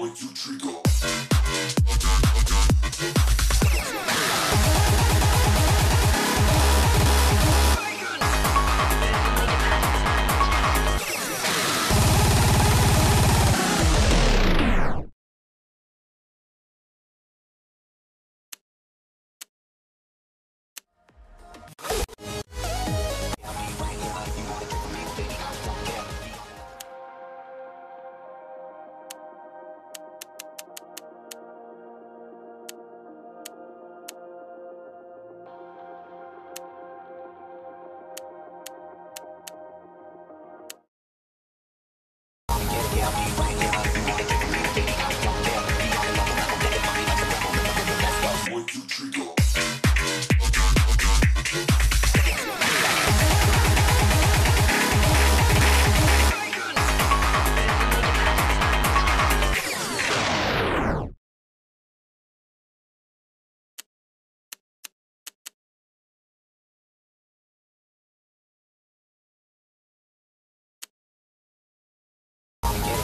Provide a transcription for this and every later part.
point you trigger.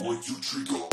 Boy, you trigger.